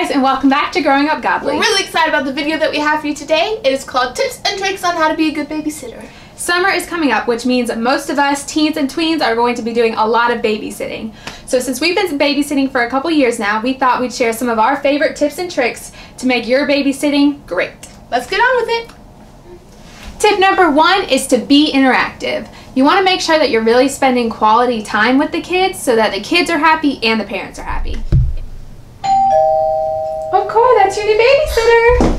guys, and welcome back to Growing Up Godly. We're really excited about the video that we have for you today. It is called Tips and Tricks on How to Be a Good Babysitter. Summer is coming up, which means most of us, teens and tweens, are going to be doing a lot of babysitting. So since we've been babysitting for a couple years now, we thought we'd share some of our favorite tips and tricks to make your babysitting great. Let's get on with it. Tip number one is to be interactive. You want to make sure that you're really spending quality time with the kids so that the kids are happy and the parents are happy. Cora, that's your new babysitter.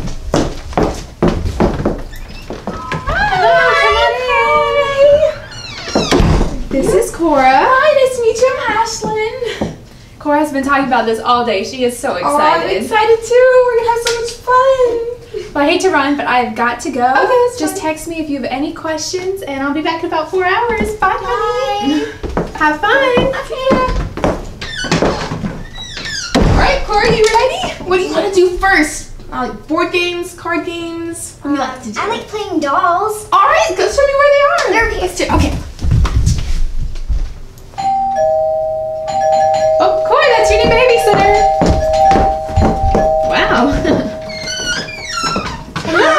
Hi, This is Cora. Hi, nice to meet you. I'm Ashlynn. Cora has been talking about this all day. She is so excited. Oh, I'm excited. too. We're gonna have so much fun. Well, I hate to run, but I have got to go. Okay, Just fine. text me if you have any questions, and I'll be back in about four hours. Bye, honey. Have fun. Okay. All right, Cora, you ready? What do you want to do first? Uh, like board games, card games. What do you like to do? I like playing dolls. All right, go show me where they are. They're here. Let's do- Okay. Oh, Cora, that's your new babysitter. Wow. Hello.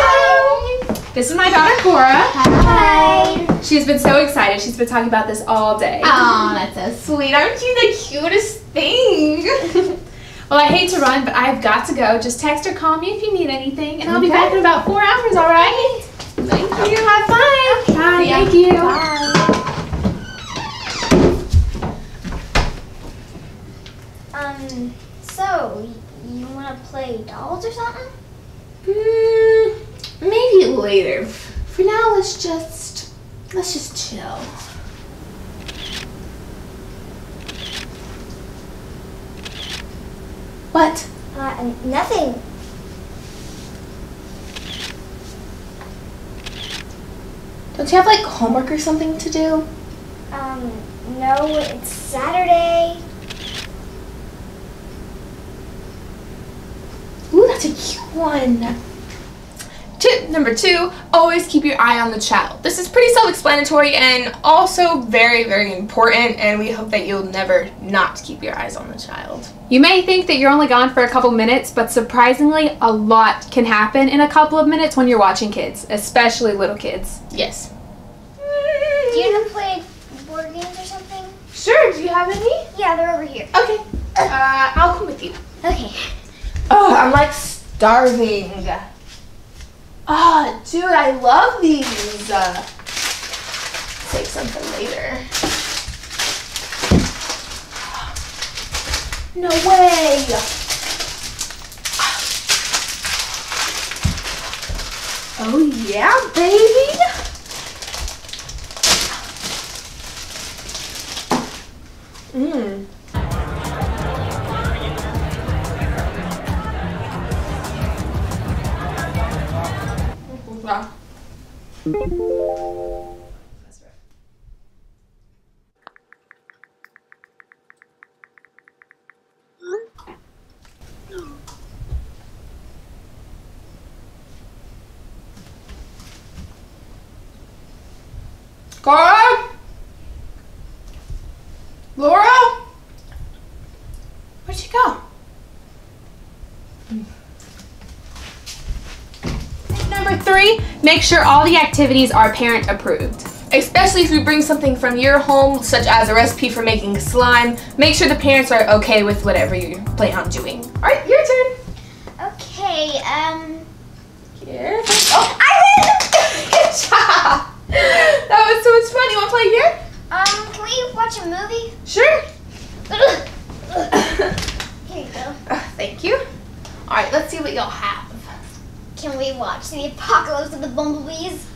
this is my daughter, Cora. Hi. She's been so excited. She's been talking about this all day. Oh, that's so sweet. Aren't you the cutest thing? Well, I hate to run, but I've got to go. Just text or call me if you need anything, and I'll be back in about four hours, all right? Thank you. Have fun. Bye. Yeah. Thank you. Um, so, you want to play dolls or something? Mm, maybe later. For now, let's just let's just chill. What? Uh, nothing. Don't you have like homework or something to do? Um, no, it's Saturday. Ooh, that's a cute one. Tip number two, always keep your eye on the child. This is pretty self-explanatory and also very, very important and we hope that you'll never not keep your eyes on the child. You may think that you're only gone for a couple minutes, but surprisingly, a lot can happen in a couple of minutes when you're watching kids, especially little kids. Yes. Do you want to play board games or something? Sure, do you have any? Yeah, they're over here. Okay. Uh, I'll come with you. Okay. Oh, I'm like starving. Oh, dude, I love these. Uh, save something later. No way. Oh yeah, baby. Mmm. Cora? Laura? Where'd she go? Number three, make sure all the activities are parent approved. Especially if you bring something from your home, such as a recipe for making slime, make sure the parents are okay with whatever you plan on doing. All right, your turn. Okay, um, Here. Oh, I win! Good job. That was so much fun. You want to play here? um, can we watch a movie? Sure. Here you go. Uh, thank you. All right, let's see what y'all have. Can we watch the apocalypse of the bumblebees?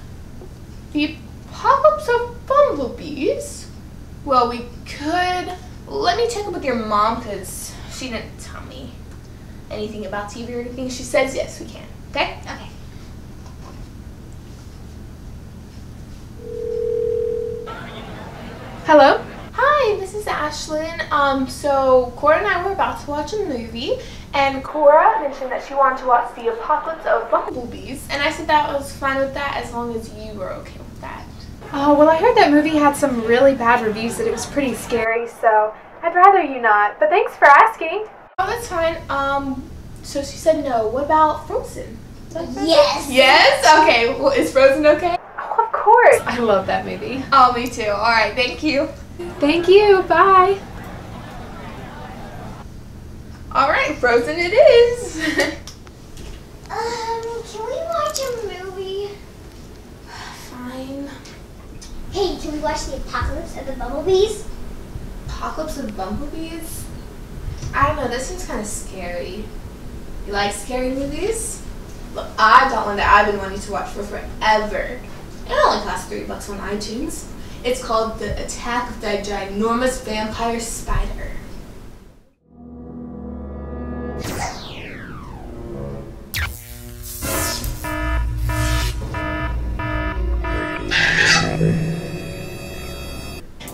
The pop-ups of bumblebees. Well, we could. Let me check up with your mom because she didn't tell me anything about TV or anything. She says yes, we can. Okay. Okay. Hello? Hi, is Ashlynn. Um, so Cora and I were about to watch a movie, and Cora mentioned that she wanted to watch The Apocalypse of Bumblebees, and I said that I was fine with that as long as you were okay with that. Oh, well, I heard that movie had some really bad reviews that it was pretty scary, so I'd rather you not. But thanks for asking. Oh, that's fine. Um, So she said no. What about Frozen? Yes. Yes? Okay. Well, is Frozen okay? Oh, of course. I love that movie. Oh, me too. All right. Thank you. Thank you. Bye. All right. Frozen it is. Um, can we watch a movie? Fine. Hey, can we watch the Apocalypse of the Bumblebees? Apocalypse of Bumblebees? I don't know, this seems kind of scary. You like scary movies? Look, I got one that I've been wanting to watch for forever. It only costs three bucks on iTunes. It's called The Attack of the Ginormous Vampire Spider.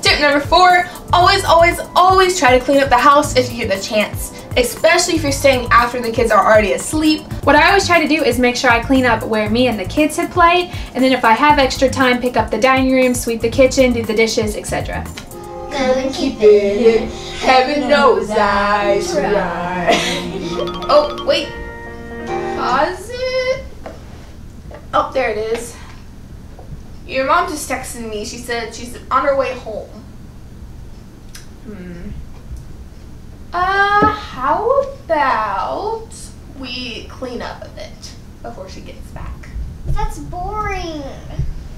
Tip number four, always, always, always try to clean up the house if you get the chance. Especially if you're staying after the kids are already asleep. What I always try to do is make sure I clean up where me and the kids have played, and then if I have extra time, pick up the dining room, sweep the kitchen, do the dishes, etc. Gonna keep it. Heaven knows I try. oh, wait. Pause it. Oh, there it is. Your mom just texted me. She said she's on her way home. Hmm. Uh, how about we clean up a bit before she gets back? That's boring.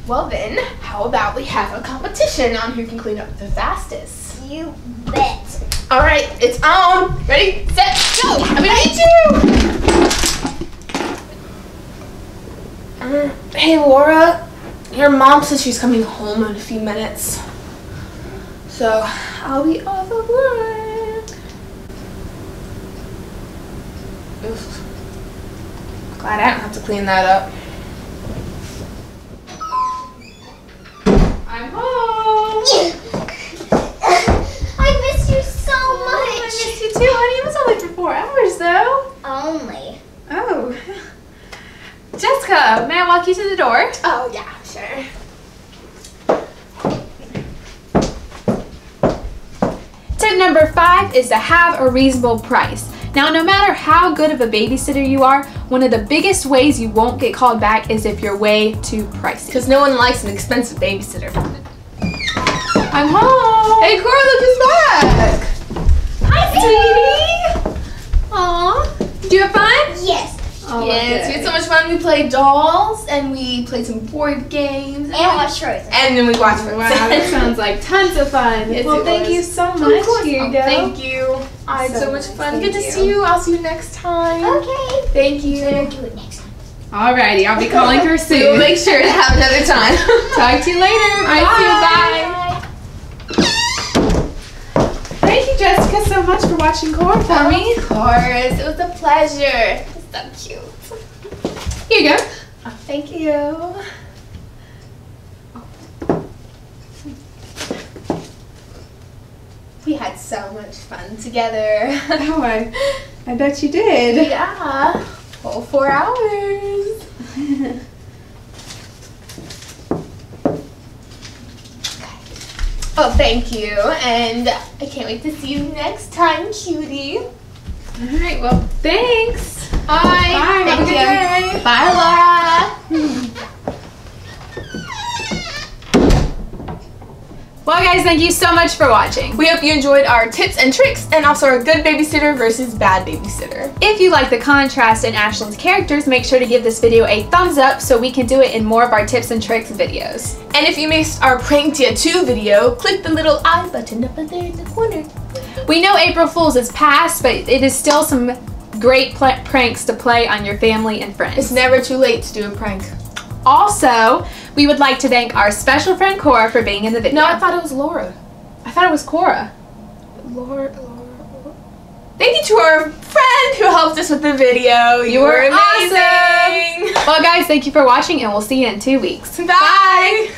Well then, how about we have a competition on who can clean up the fastest? You bet. All right, it's on. Ready, set, go. I'm gonna you. Um, hey Laura, your mom says she's coming home in a few minutes, so I'll be off of work. Oof. Glad I don't have to clean that up. I'm home. I miss you so much. I miss you too, honey. It was only for four hours, though. Only. Oh. Jessica, may I walk you to the door? Oh yeah, sure. Tip number five is to have a reasonable price. Now, no matter how good of a babysitter you are, one of the biggest ways you won't get called back is if you're way too pricey. Because no one likes an expensive babysitter. I'm home. Hey, Cora, look who's back! Hi, sweetie. Aw. Did you have fun? Yes. Oh, yes, we had so much fun. We played dolls and we played some board games. And watched Frozen. And then we watched Frozen. Wow, that sounds like tons of fun. Yes, well, thank was. you so much. Of much. course. Here Oh. Thank you. I had So so much fun. thank Good to see you. I'll see you next time. Okay. Thank you. Better do it next time. Alrighty, I'll be calling her We will soon. make sure to have another time. Talk to you later. Alright, see you. Bye. Thank you, Jessica, so much for watching Cora for me. Of course. It was a pleasure. So cute. Here you go. Oh, thank you. We had so much fun together. Oh, I, I bet you did. yeah. Whole four hours. Oh, thank you. And I can't wait to see you next time, cutie. All right, well, thanks. Bye. Bye, Thank you. day. Bye, Laura. Well, guys, thank you so much for watching. We hope you enjoyed our tips and tricks and also our good babysitter versus bad babysitter. If you like the contrast in Ashlynn's characters, make sure to give this video a thumbs up so we can do it in more of our tips and tricks videos. And if you missed our Pranked Ya 2 video, click the little I button up there in the corner. We know April Fool's is past, but it is still some great pranks to play on your family and friends. It's never too late to do a prank. Also, we would like to thank our special friend Cora for being in the video. No, I thought it was Laura. I thought it was Cora. Laura, Laura. Thank you to our friend who helped us with the video. You, You were amazing. Well, guys, thank you for watching, and we'll see you in two weeks. Bye.